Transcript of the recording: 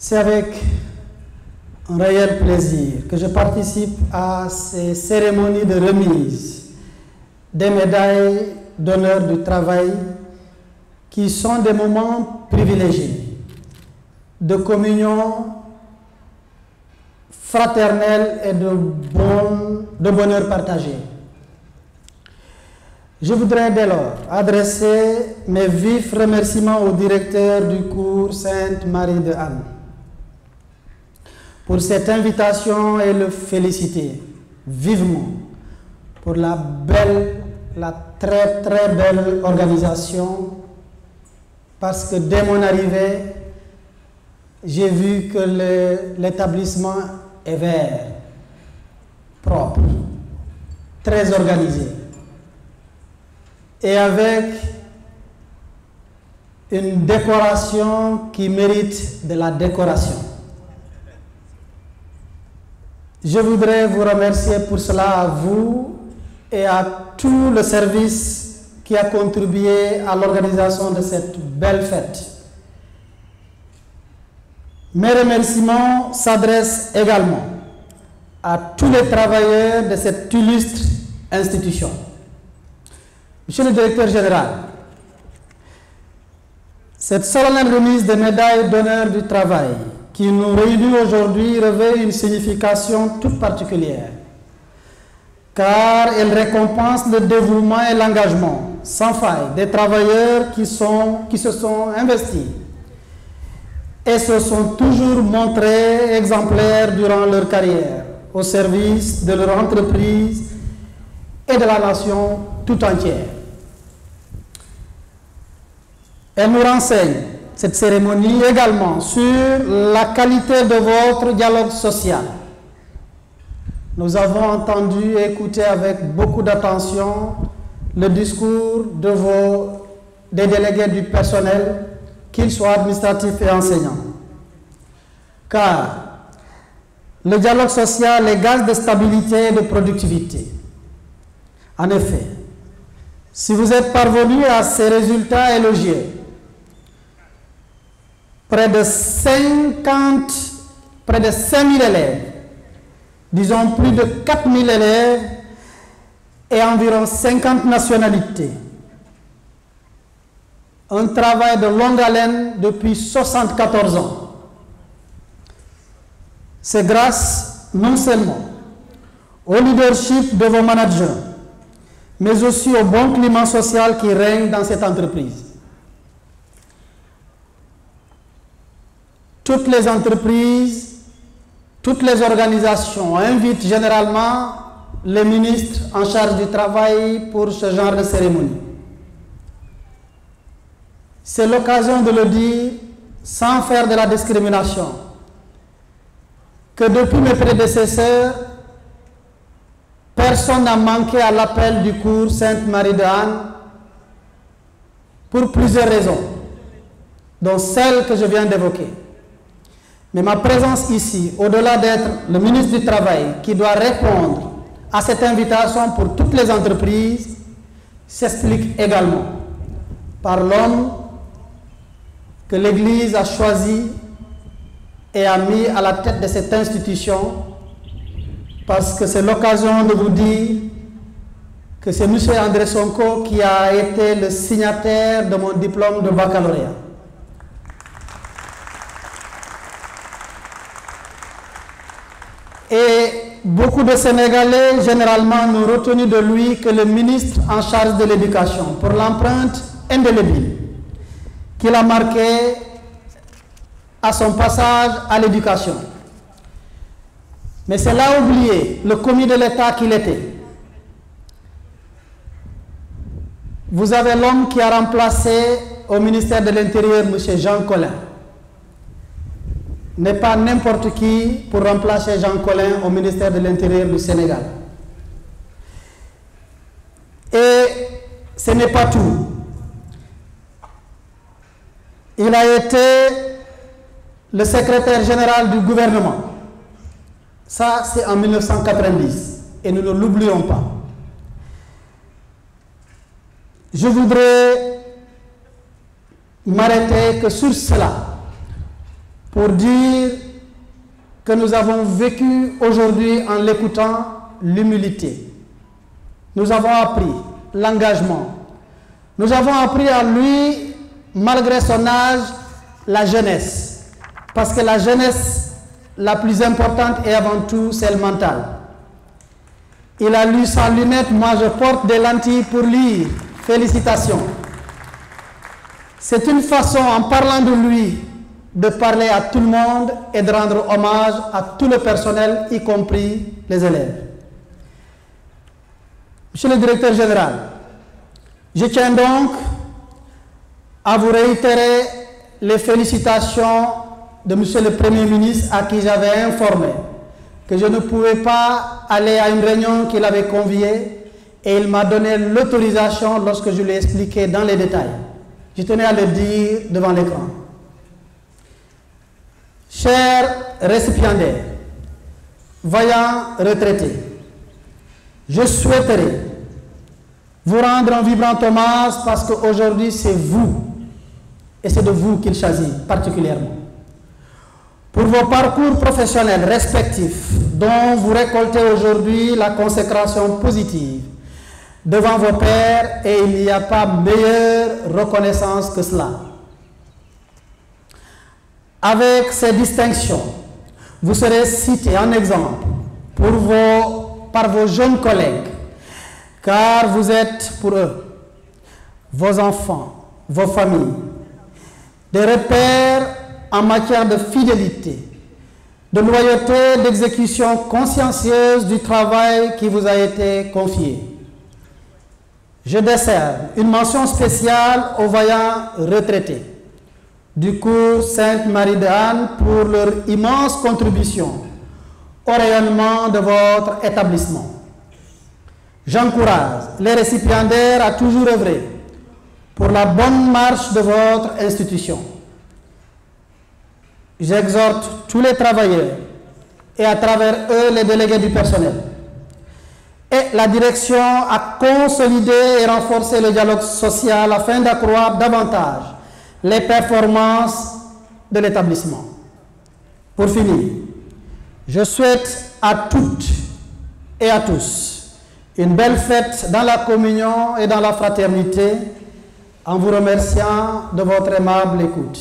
C'est avec un réel plaisir que je participe à ces cérémonies de remise des médailles d'honneur du travail qui sont des moments privilégiés de communion fraternelle et de, de bonheur partagé. Je voudrais dès lors adresser mes vifs remerciements au directeur du cours Sainte-Marie de Anne pour cette invitation et le féliciter vivement pour la belle, la très très belle organisation parce que dès mon arrivée, j'ai vu que l'établissement est vert, propre, très organisé et avec une décoration qui mérite de la décoration. Je voudrais vous remercier pour cela à vous et à tout le service qui a contribué à l'organisation de cette belle fête. Mes remerciements s'adressent également à tous les travailleurs de cette illustre institution. Monsieur le directeur général, cette solennelle remise des médailles d'honneur du travail qui nous réunit aujourd'hui revêt une signification toute particulière, car elle récompense le dévouement et l'engagement sans faille des travailleurs qui, se sont investis et se sont toujours montrés exemplaires durant leur carrière au service de leur entreprise et de la nation tout entière. Elle nous renseigne, cette cérémonie, également sur la qualité de votre dialogue social. Nous avons entendu et écouté avec beaucoup d'attention le discours de vos, des délégués du personnel, qu'ils soient administratifs et enseignants. Car le dialogue social est gage de stabilité et de productivité. En effet, si vous êtes parvenu à ces résultats élogieux, près de 50, près de 5000 élèves, disons plus de 4000 élèves et environ 50 nationalités. Un travail de longue haleine depuis 74 ans. C'est grâce non seulement au leadership de vos managers, mais aussi au bon climat social qui règne dans cette entreprise. Toutes les entreprises, toutes les organisations invitent généralement les ministres en charge du travail pour ce genre de cérémonie. C'est l'occasion de le dire sans faire de la discrimination que depuis mes prédécesseurs, personne n'a manqué à l'appel du cours Sainte-Marie de Anne pour plusieurs raisons, dont celle que je viens d'évoquer. Mais ma présence ici, au-delà d'être le ministre du Travail qui doit répondre à cette invitation pour toutes les entreprises, s'explique également par l'homme que l'Église a choisi et a mis à la tête de cette institution parce que c'est l'occasion de vous dire que c'est M. André Sonko qui a été le signataire de mon diplôme de baccalauréat. Et beaucoup de Sénégalais, généralement, n'ont retenu de lui que le ministre en charge de l'éducation pour l'empreinte indélébile qu'il a marqué à son passage à l'éducation. Mais c'est là oublié le commis de l'État qu'il était. Vous avez l'homme qui a remplacé au ministère de l'Intérieur, M. Jean Collin n'est pas n'importe qui pour remplacer Jean Collin au ministère de l'Intérieur du Sénégal. Et ce n'est pas tout. Il a été le secrétaire général du gouvernement. Ça, c'est en 1990. Et nous ne l'oublions pas. Je voudrais m'arrêter que sur cela pour dire que nous avons vécu aujourd'hui en l'écoutant l'humilité. Nous avons appris l'engagement. Nous avons appris à lui, malgré son âge, la jeunesse. Parce que la jeunesse, la plus importante est avant tout celle mentale. Il a lu sans lunettes, moi je porte des lentilles pour lire. Félicitations. C'est une façon, en parlant de lui, de parler à tout le monde et de rendre hommage à tout le personnel, y compris les élèves. Monsieur le directeur général, je tiens donc à vous réitérer les félicitations de Monsieur le Premier ministre à qui j'avais informé que je ne pouvais pas aller à une réunion qu'il avait conviée et il m'a donné l'autorisation lorsque je lui ai expliqué dans les détails. Je tenais à le dire devant l'écran. Chers récipiendaires, voyants retraités, je souhaiterais vous rendre un vibrant hommage parce qu'aujourd'hui c'est vous, et c'est de vous qu'il s'agit particulièrement. Pour vos parcours professionnels respectifs dont vous récoltez aujourd'hui la consécration positive devant vos pères et il n'y a pas meilleure reconnaissance que cela. Avec ces distinctions, vous serez cité en exemple par vos jeunes collègues, car vous êtes pour eux, vos enfants, vos familles, des repères en matière de fidélité, de loyauté, d'exécution consciencieuse du travail qui vous a été confié. Je décerne une mention spéciale aux voyants retraités du cours Sainte-Marie de Anne pour leur immense contribution au rayonnement de votre établissement. J'encourage les récipiendaires à toujours œuvrer pour la bonne marche de votre institution. J'exhorte tous les travailleurs et à travers eux les délégués du personnel et la direction à consolider et renforcer le dialogue social afin d'accroître davantage les performances de l'établissement. Pour finir, je souhaite à toutes et à tous une belle fête dans la communion et dans la fraternité en vous remerciant de votre aimable écoute.